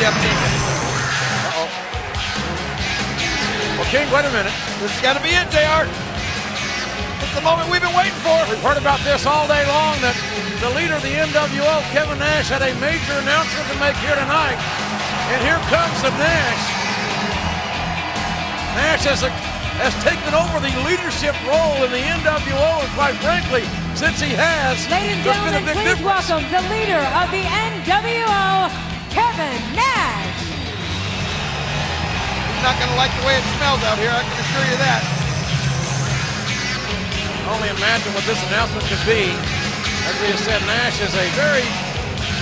Stephanie. Uh-oh. Well, King, wait a minute. This has got to be it, JR. It's the moment we've been waiting for. We've heard about this all day long that the leader of the NWO, Kevin Nash, had a major announcement to make here tonight. And here comes the Nash. Nash has, a, has taken over the leadership role in the NWO, and quite frankly, since he has, Ladies and there's been a gentlemen, big please difference. welcome the leader of the NWO, Kevin Nash. He's not going to like the way it smells out here, I can assure you that. Only imagine what this announcement could be. As we have said, Nash is a very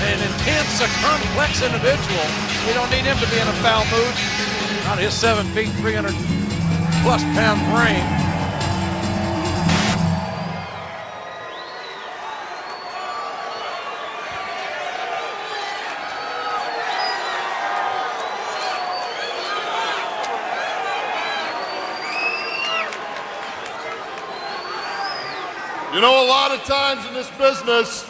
an intense, a complex individual. We don't need him to be in a foul mood. Not his seven feet, 300 plus pound frame. You know, a lot of times in this business,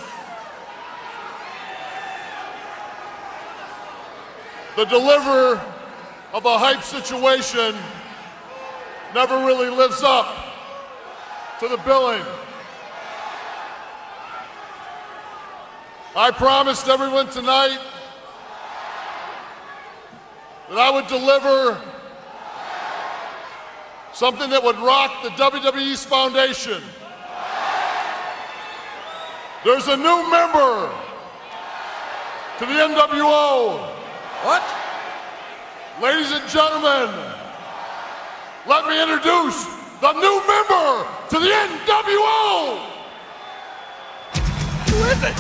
the deliverer of a hype situation never really lives up to the billing. I promised everyone tonight that I would deliver something that would rock the WWE's foundation. There's a new member to the NWO. What? Ladies and gentlemen, let me introduce the new member to the NWO. Who is it?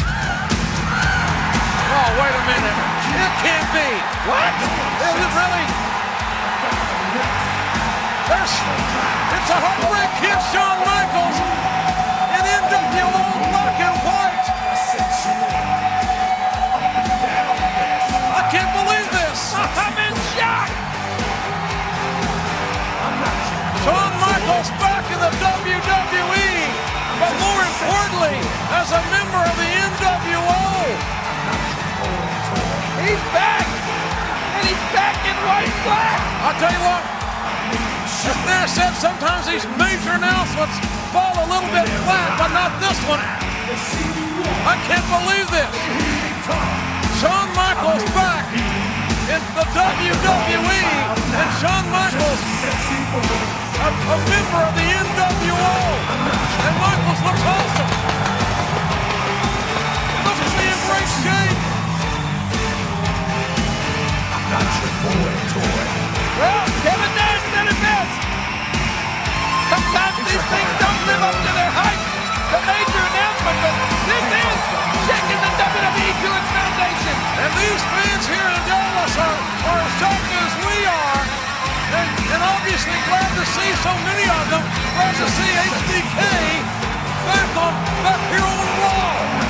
Oh, wait a minute. It can't be. What? Is it really? There's, it's a heartbreak kid, Shawn a member of the NWO. He's back. And he's back in white black. I'll tell you what, as Nash said, sometimes these major announcements fall a little bit flat, but not this one. I can't believe this. Shawn Michaels back in the WWE, and Shawn Michaels, a, a member of the NWO, and Michaels. Looks obviously glad to see so many of them. Glad to see HBK back on back here on Raw.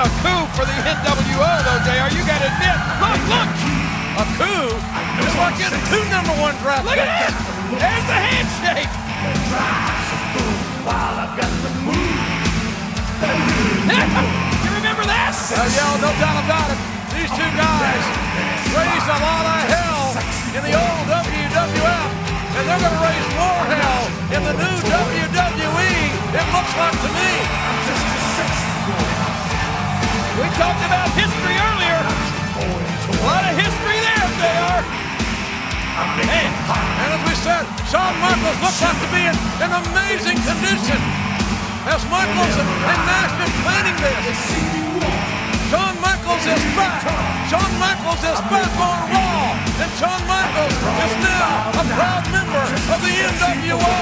A coup for the NWO, though, JR. You gotta admit. Look, look, A coup? It's like getting two number one draft look at this. There's the handshake. you remember that? Uh, yeah, no doubt about it. These two guys raised a lot of hell in the old WWF, and they're going to raise more hell in the new WWE. It looks like to me. We talked about history earlier. A lot of history there, JR. Man, And as we said, Shawn Michaels looks like to be in an amazing condition. As Michaels and, and Nash been planning this. Shawn Michaels is back. Shawn Michaels is back on Raw. And Shawn Michaels is now a proud member of the NWO.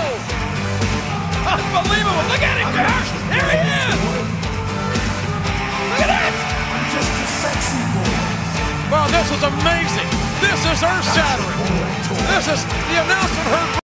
unbelievable. Look at him, JR. There he is. This is amazing. This is earth-shattering. This is the announcement